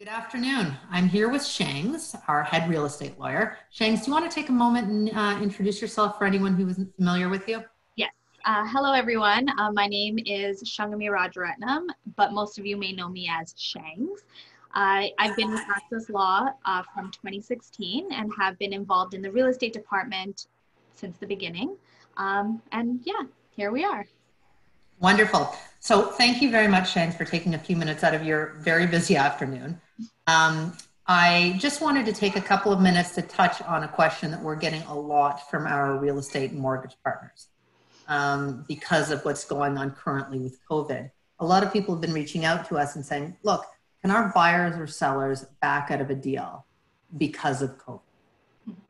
Good afternoon. I'm here with Shangs, our head real estate lawyer. Shangs, do you want to take a moment and uh, introduce yourself for anyone who isn't familiar with you? Yes. Uh, hello, everyone. Uh, my name is Shangami Rajaratnam, but most of you may know me as Shangs. I've been with Axess Law uh, from 2016 and have been involved in the real estate department since the beginning. Um, and yeah, here we are. Wonderful. So thank you very much, Shangs, for taking a few minutes out of your very busy afternoon. Um, I just wanted to take a couple of minutes to touch on a question that we're getting a lot from our real estate and mortgage partners um, because of what's going on currently with COVID. A lot of people have been reaching out to us and saying, look, can our buyers or sellers back out of a deal because of COVID?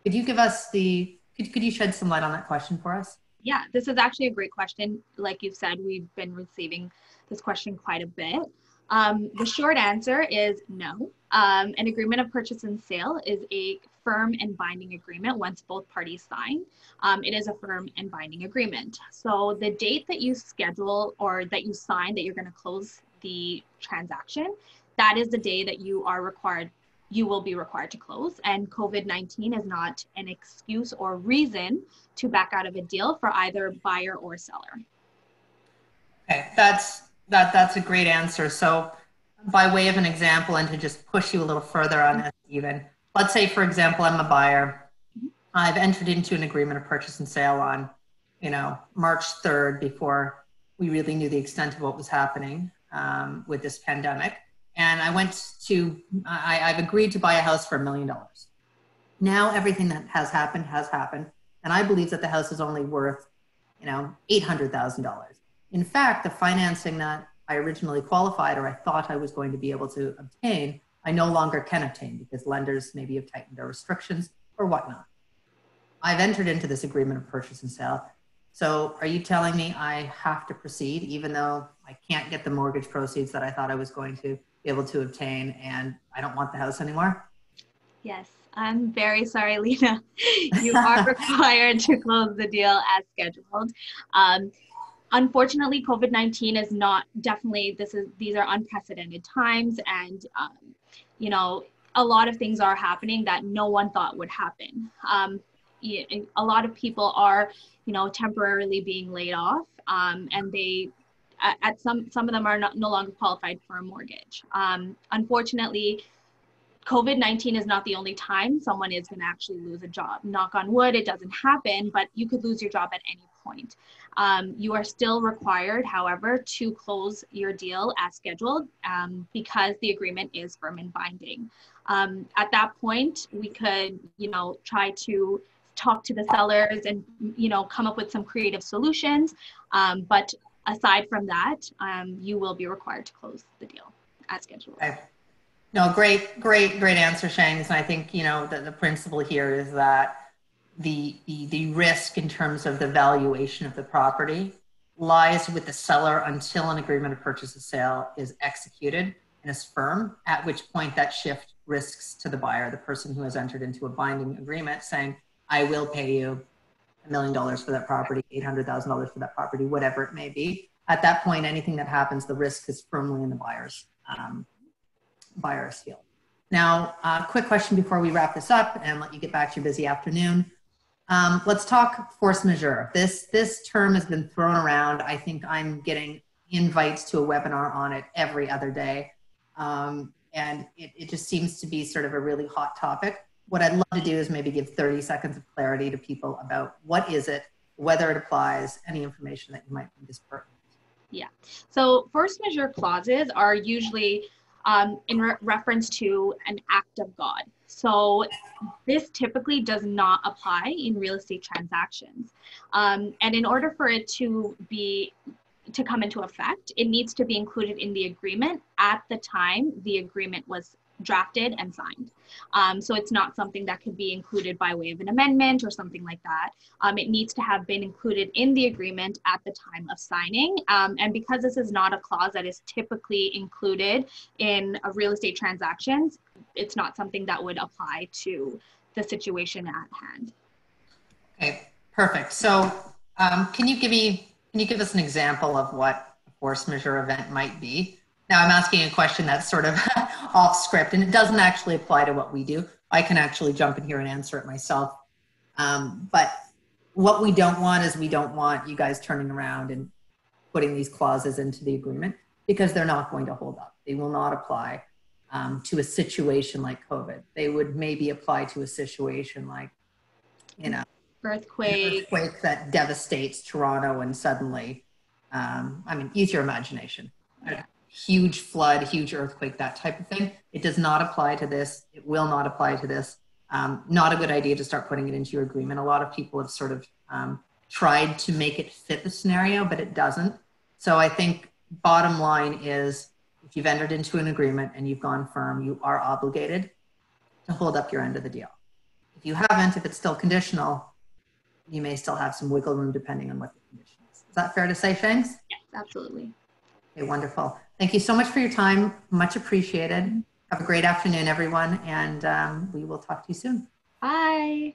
Could you give us the, could, could you shed some light on that question for us? Yeah, this is actually a great question. Like you've said, we've been receiving this question quite a bit. Um, the short answer is no. Um, an agreement of purchase and sale is a firm and binding agreement once both parties sign. Um, it is a firm and binding agreement. So the date that you schedule or that you sign that you're going to close the transaction, that is the day that you are required you will be required to close. And COVID 19 is not an excuse or reason to back out of a deal for either buyer or seller. Okay, that's that that's a great answer. So by way of an example and to just push you a little further on this even, let's say for example I'm a buyer. I've entered into an agreement of purchase and sale on, you know, March 3rd before we really knew the extent of what was happening um, with this pandemic and I went to, I, I've agreed to buy a house for a million dollars. Now everything that has happened has happened. And I believe that the house is only worth, you know, $800,000. In fact, the financing that I originally qualified or I thought I was going to be able to obtain, I no longer can obtain because lenders maybe have tightened their restrictions or whatnot. I've entered into this agreement of purchase and sale. So are you telling me I have to proceed even though I can't get the mortgage proceeds that I thought I was going to? be able to obtain and I don't want the house anymore? Yes, I'm very sorry, Lena. You are required to close the deal as scheduled. Um, unfortunately, COVID 19 is not definitely, this is, these are unprecedented times and, um, you know, a lot of things are happening that no one thought would happen. Um, a lot of people are, you know, temporarily being laid off um, and they at some some of them are not, no longer qualified for a mortgage. Um, unfortunately, COVID 19 is not the only time someone is going to actually lose a job. Knock on wood, it doesn't happen, but you could lose your job at any point. Um, you are still required, however, to close your deal as scheduled um, because the agreement is firm and binding. Um, at that point, we could, you know, try to talk to the sellers and, you know, come up with some creative solutions. Um, but aside from that, um, you will be required to close the deal as scheduled. Okay. No, great, great, great answer, Shangs. And I think, you know, the, the principle here is that the, the, the risk in terms of the valuation of the property lies with the seller until an agreement of purchase and sale is executed and is firm, at which point that shift risks to the buyer, the person who has entered into a binding agreement saying, I will pay you a million dollars for that property, $800,000 for that property, whatever it may be. At that point, anything that happens, the risk is firmly in the buyer's, um, buyer's field. Now, uh, quick question before we wrap this up and let you get back to your busy afternoon. Um, let's talk force majeure. This, this term has been thrown around. I think I'm getting invites to a webinar on it every other day. Um, and it, it just seems to be sort of a really hot topic what I'd love to do is maybe give 30 seconds of clarity to people about what is it, whether it applies, any information that you might think is pertinent. Yeah. So force majeure clauses are usually um, in re- reference to an act of God. So this typically does not apply in real estate transactions. Um, and in order for it to be to come into effect, it needs to be included in the agreement at the time the agreement was drafted and signed. Um, so it's not something that could be included by way of an amendment or something like that. Um, it needs to have been included in the agreement at the time of signing. Um, and because this is not a clause that is typically included in real estate transactions, it's not something that would apply to the situation at hand. Okay, perfect. So um, can you give me, can you give us an example of what a force majeure event might be? Now I'm asking a question that's sort of off script, and it doesn't actually apply to what we do. I can actually jump in here and answer it myself. Um, but what we don't want is we don't want you guys turning around and putting these clauses into the agreement because they're not going to hold up. They will not apply um, to a situation like COVID. They would maybe apply to a situation like, you know, Earthquake. earthquake that devastates Toronto and suddenly, um, I mean, use your imagination. Yeah. Huge flood, huge earthquake, that type of thing. It does not apply to this. It will not apply to this. Um, not a good idea to start putting it into your agreement. A lot of people have sort of um, tried to make it fit the scenario, but it doesn't. So I think bottom line is if you've entered into an agreement and you've gone firm, you are obligated to hold up your end of the deal. If you haven't, if it's still conditional, you may still have some wiggle room depending on what the condition is. Is that fair to say, Shangs? Yes, absolutely. Okay, wonderful. Thank you so much for your time. Much appreciated. Have a great afternoon, everyone, and um, we will talk to you soon. Bye.